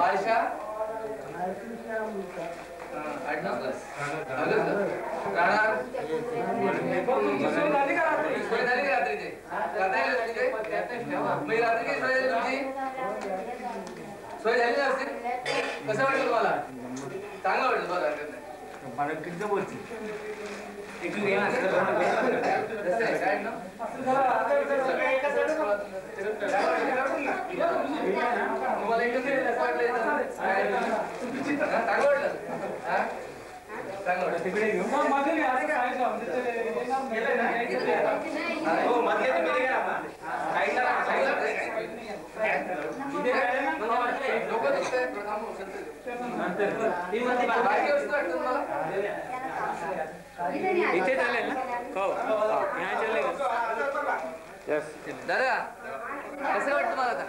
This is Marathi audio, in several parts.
बादशा आडनाव राहणार सोय झाली का रात्रीची रात्री आली होती ते? मग ही रात्रीची सोय झाली तुमची सोय झाली ना असते कसं वाटलं तुम्हाला चांगलं वाटलं बरं हरकत नाही कसं आहे? काय नाव? तुम्हाला हो मधले तुम्ही इथे चालेल ना? हो. हो. हो. यहाँ चालेल दादा कसं वाटतं मला आता?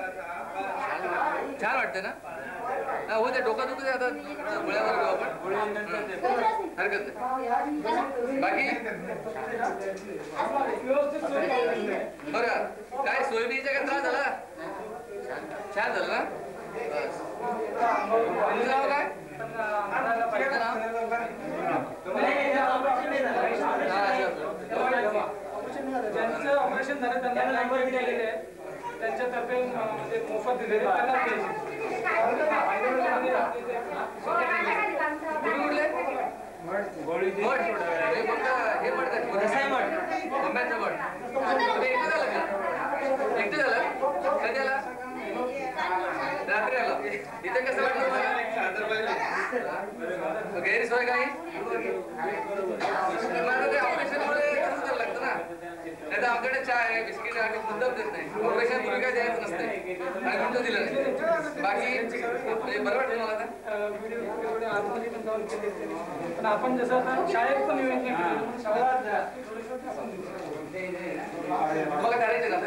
छान वाटतं ना? हा हो ते डोका दुखत आता. गोळ्यावर घेऊ आपण. हरकत बाकी? बरं काय सोयबीचा काय त्रास झाला? छान झालं ना? तुमचं नाव काय तुमचं नाव? हा, अच्छा. ज्यांचं ऑपरेशन झालं त्यांना नंबर दिलेले आहे त्यांच्यातर्फे म्हणजे मोफत दिलेले. त्यांना हे हे रात्री आला इथे कसं? गैरसोय काही मला ते ऑपरेशनमुळे तसंच द्यावं लागतं ना नाही तर आमच्याकडे चहा आहे बिस्किट आहे मुद्दाम देत नाही. ऑपरेशन पूर्वी काय द्यायचं नसते आणि तुमचं दिलं नाही. बाकी म्हणजे बरं मला आता. आपण जसं शाळेत पण तुम्हाला करायचं का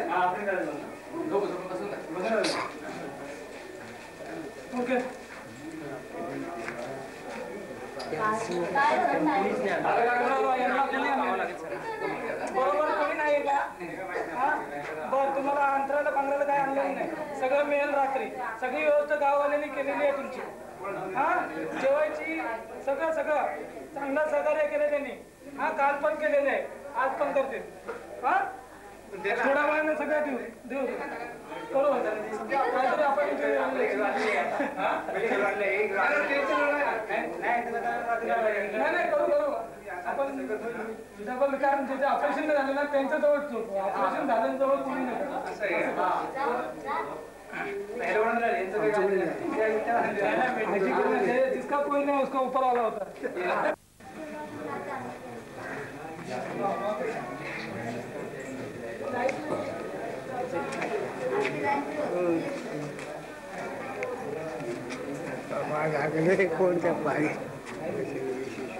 बरोबर कोणी नाही का? बर तुम्हाला अंतराला पंधराला काय आणलं नाही. सगळं मिळेल रात्री. सगळी व्यवस्था गाववाल्यांनी केलेली आहे तुमची. हा? जेवायची सगळं सगळं. चांगला सहकार्य केलं त्यांनी. हा काल पण केलेलं आहे. आज पण करते. हा? थोड्या वेळाने सगळं देऊ देऊ. करू काहीतरी आपण नाही करू करू. आपण डबल कारण ज्याचे ऑपरेशन झालं ना त्यांच्या जवळ ठेवतो ऑपरेशन झालं? जवळ कोणी. जिसका कोई नहीं उसका ऊपर वाला होता. कोणत्या पाणी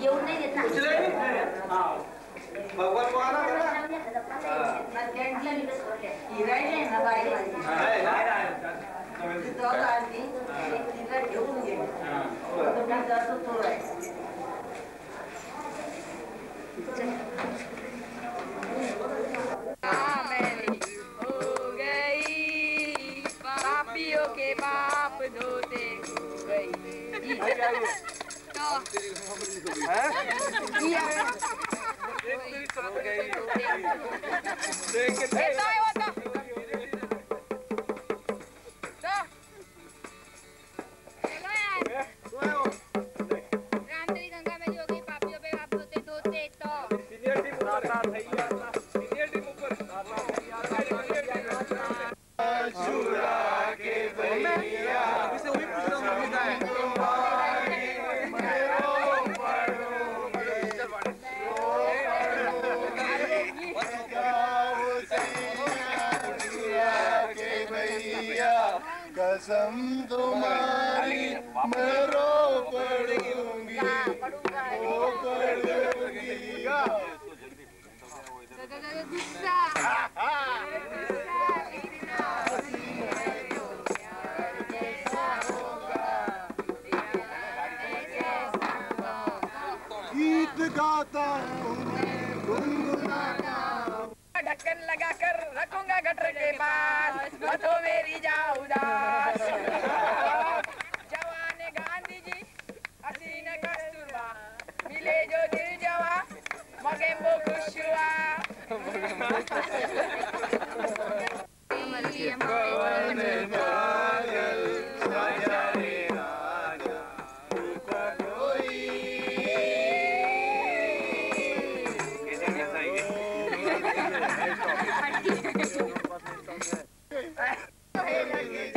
येऊन नाही देत ना भगवान कोणाला त्यांना हिरायले ना बाई तिथं आली तिला घेऊन गेली तुम्ही जातो थोडं चाहिए देख के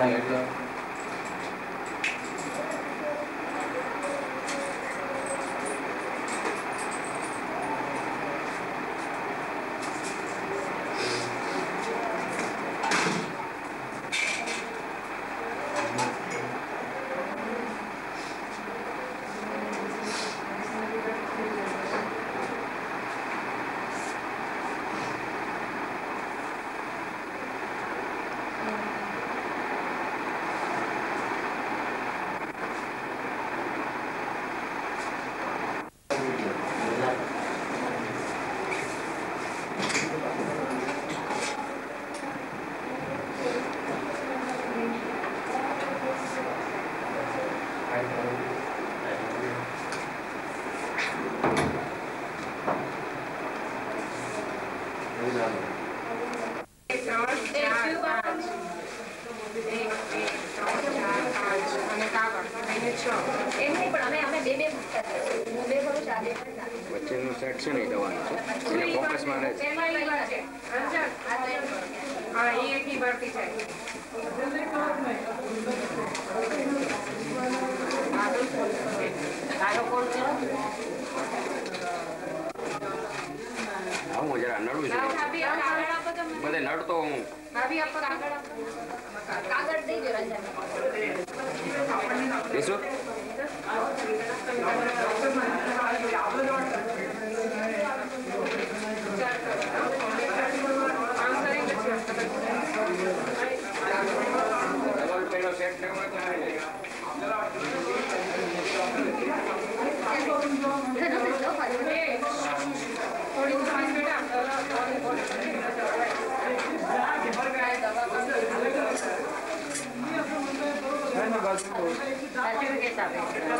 还有一个。Thank you. अभी आपको कागज कागज दे दे रहा Thank you.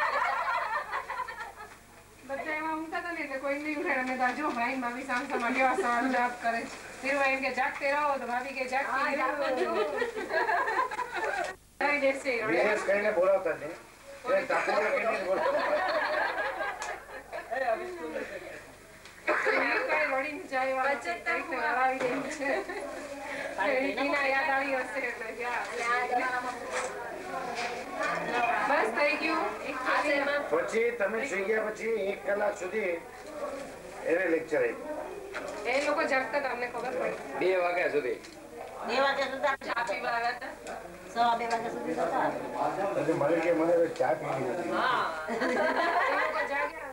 એમાં જો ભાઈ મામી સામ જાગતે રહો. તો કે જાગતે રહો. કરીને બોલાવતા છે. યાદ આવી હશે એટલે પછી તમે સુઈ ગયા પછી એક કલાક સુધી એને લેક્ચર આપ્યું એ લોકો જાગતા હતા અમને ખબર પડી બે વાગ્યા સુધી ચા પીવા આવ્યા હતા પછી મને કે મને ચા પીવી હતી એ લોકો જાગ્યા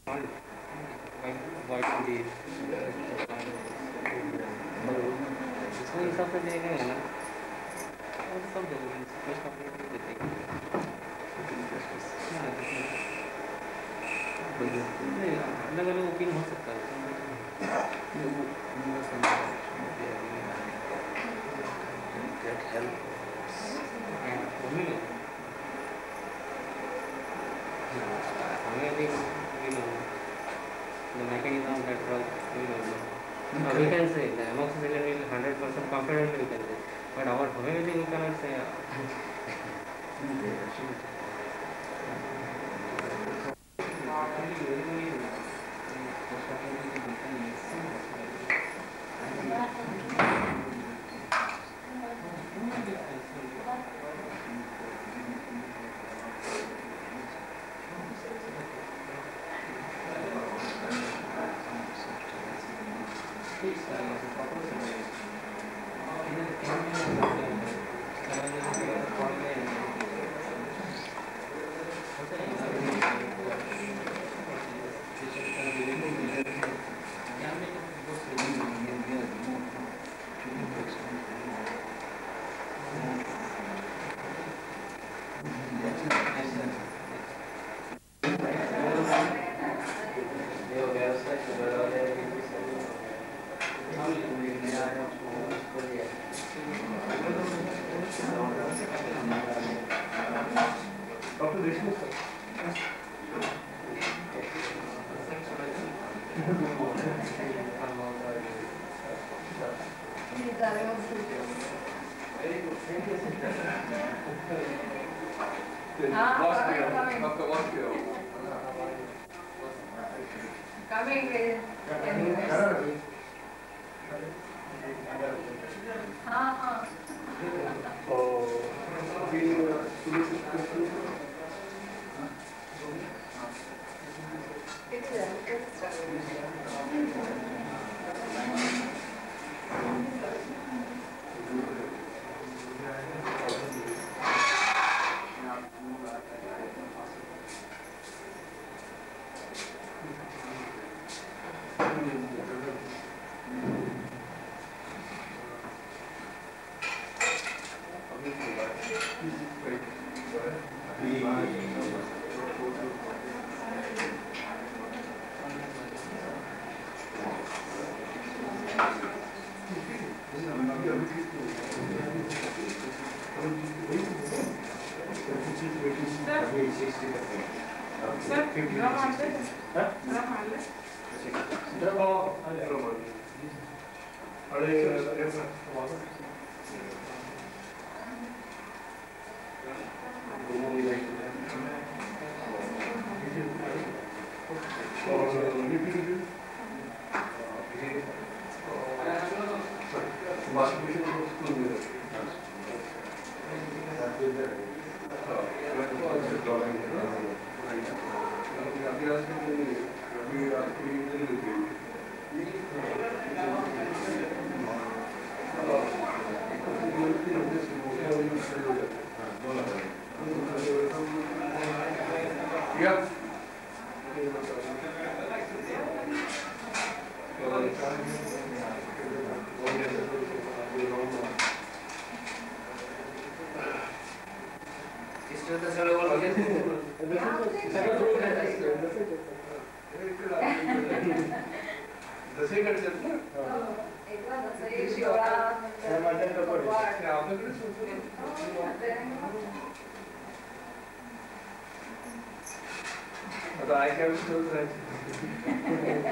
अलग अलग ओपिनियन हो सकता है the mechanism that drug we know uh, we can say the amoxicillin will 100% confidently we can say but our homeopathy we cannot say आता right.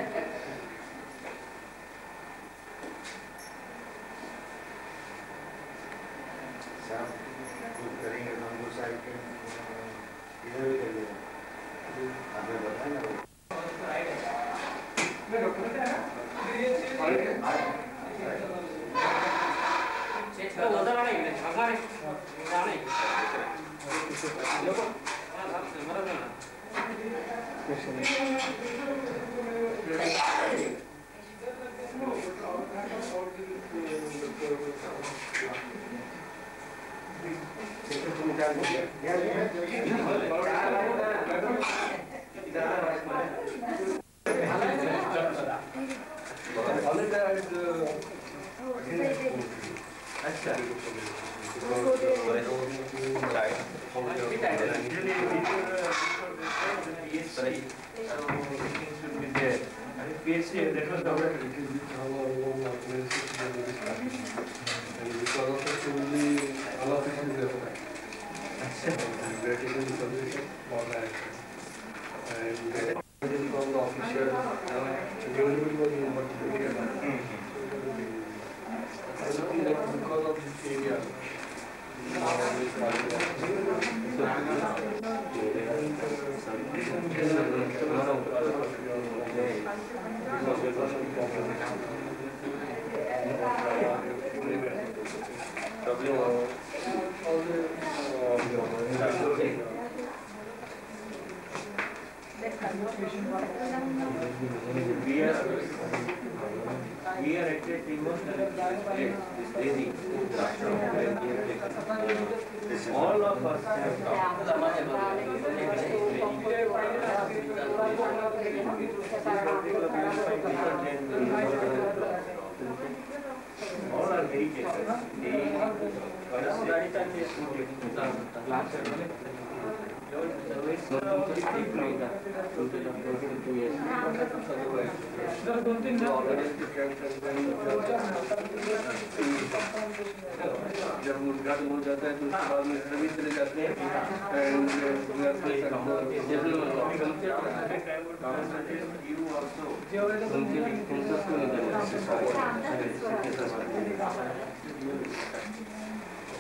usually these are right? So things be there. And PhD, that was. All of us have. All are very cases. The personality is जब उद्घाटन हो जाता है तो उसके बाद में सभी चले जाते हैं and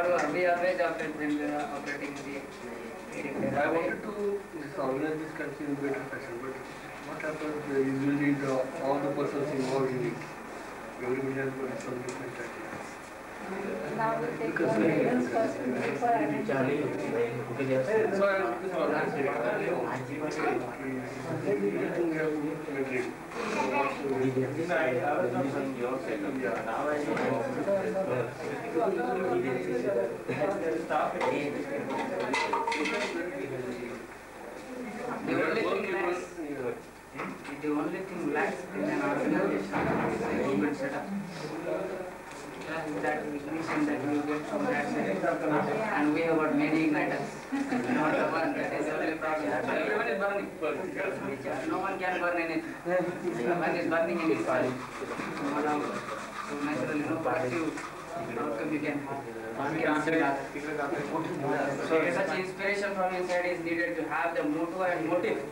what we are always after when we are operating the I wanted to just organize this country in better fashion, but what happens uh, usually the, all the persons involved in it, everybody has got some different ideas. Now we take one first before I. So saying The only thing lacks, the only thing lacks in an organization is human setup. That ignition that we get from that. And we have got many igniters, not the one, that is only problem. Everyone is burning. No one can burn anything. One is burning in his body. So naturally, no positive outcome you can have. So such inspiration from inside is needed to have the motto and motive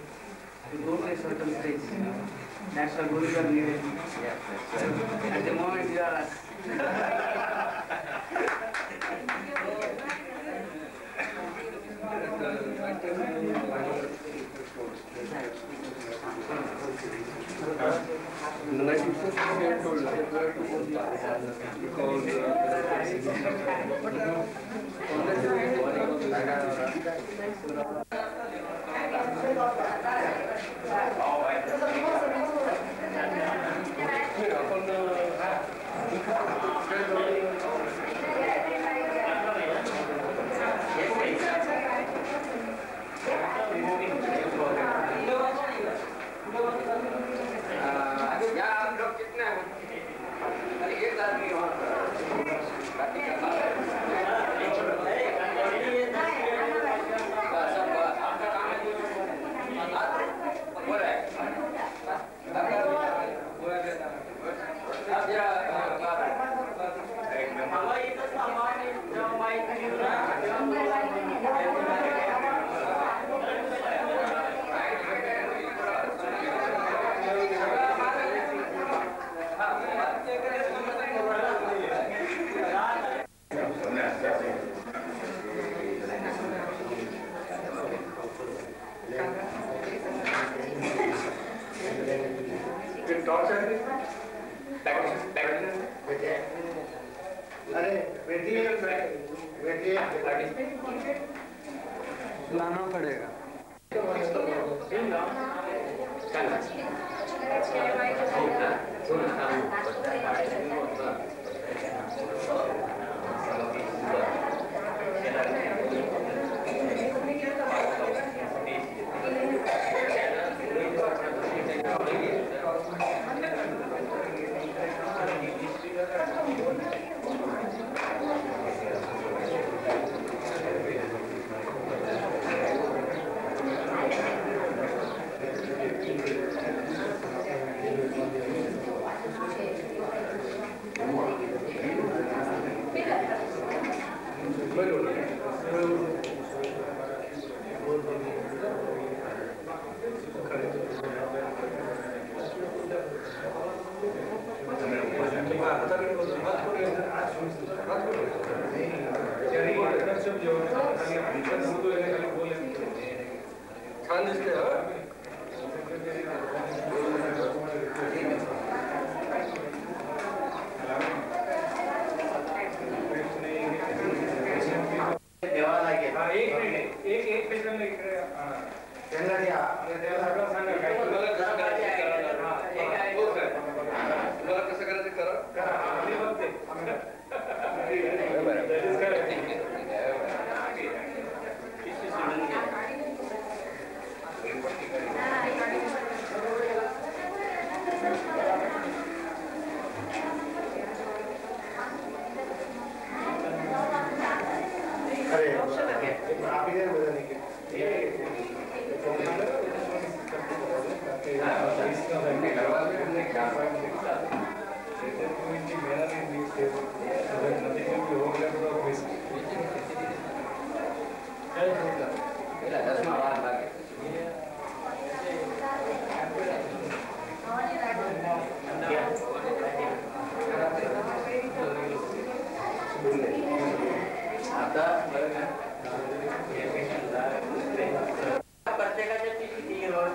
to go to a certain stage. That's why gurus are needed. At the moment you are Oh, I Jangan dok kita. Tadi kita nih orang.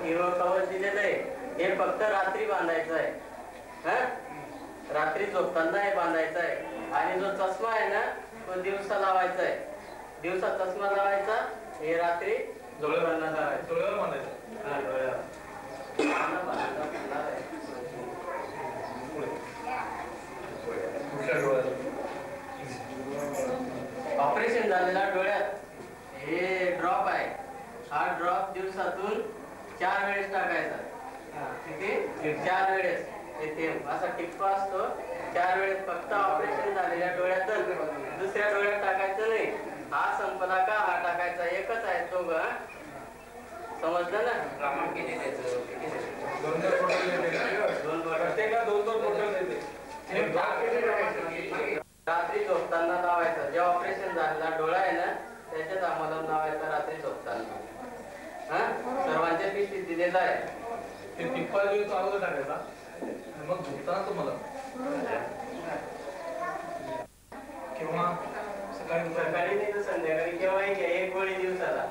किती हिरो हिरो कवर दिलेलं आहे. हे फक्त रात्री बांधायचं आहे. हं? रात्री झोपताना हे बांधायचं आहे. आणि जो चष्मा आहे ना तो दिवसा लावायचा आहे. दिवसा चष्मा लावायचा हे रात्री डोळ्यावर बांधायचं हा, डोळ्यावर ऑपरेशन झालेला डोळ्यात. हे ड्रॉप आहे. हा ड्रॉप दिवसातून चार वेळेस टाकायचा. किती? चार वेळेस. हे थेंब असा टिप्पा असतो चार वेळेस फक्त ऑपरेशन झालेल्या डोळ्यातच दुसऱ्या डोळ्यात टाकायचं नाही. हा संपला का? हा टाकायचा एकच आहे तो ग. समजलं ना? प्रमाण किती द्यायचं? रात्री झोपताना लावायचं. जे ऑपरेशन झालेला डोळा आहे ना त्याच्यात आम्हाला लावायचा रात्री झोपताना. सर्वांच्या पिशवीत दिलेला आहे. ते टिप्पा जो चालू टाकायचा मग झोपताना तुम्हाला. किंवा सकाळी. सकाळी नाही तर संध्याकाळी केव्हाही घ्या? एक गोळी दिवसाला.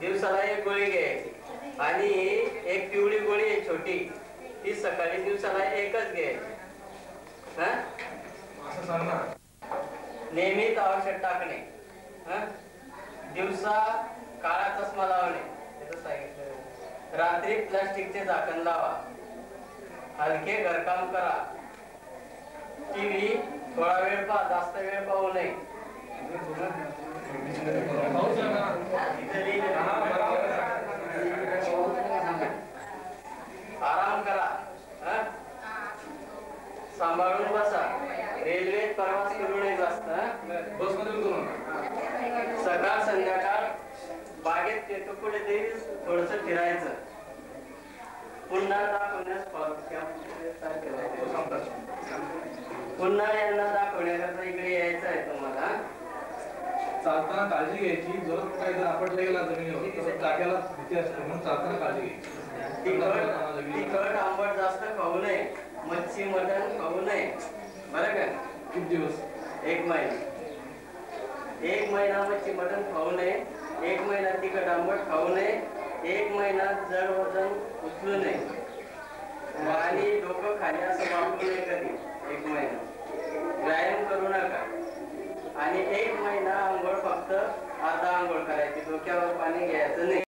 दिवसाला एक गोळी घ्यायची. आणि एक पिवळी गोळी आहे छोटी. ती सकाळी दिवसाला एकच घ्यायची. हा? असं सांग ना नेहमीच औषध टाकणे. हं? दिवसा काळा चष्मा लावणे. सांगितलं रात्री प्लास्टिकचे झाकण लावा हलके घरकाम करा टीव्ही थोडा वेळ पहा जास्त वेळ पाहू नये. आराम करा? सांभाळून बसा रेल्वेत प्रवास करू नये जास्त. सकाळ संध्याकाळ बागेत येतो कुठेतरी थोडस फिरायचं. पुन्हा दाखवण्यास तो सांगतात. पुन्हा यांना दाखवण्याकरता इकडे यायचं आहे तुम्हाला. चालताना काळजी घ्यायची. जर काही जर आपटला गेला जमिनीवर जाग्याला भीती असते म्हणून चालताना काळजी घ्यायची. तिखट आंबट जास्त खाऊ नये. मच्छी मटण खाऊ नये. बरं का? किती दिवस. एक महिना. एक महिना मच्छी मटण खाऊ नये. एक महिना तिखट आंबट खाऊ नये एक महिना जड वजन उचलू नये. आणि डोकं खाली असं वापरू नये कधी एक महिना. व्यायाम करू नका. आणि एक महिना आंघोळ फक्त अर्धा आंघोळ करायची डोक्यावर पाणी घ्यायचं नाही.